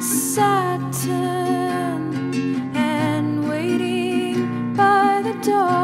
Saturn and waiting by the door.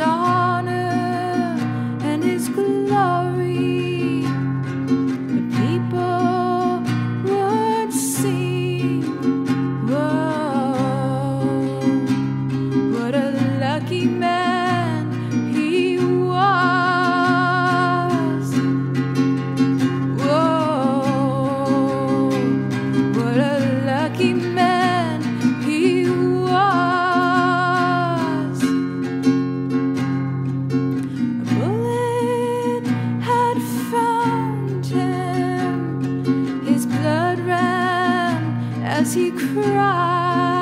His honor and his glory. as he cried.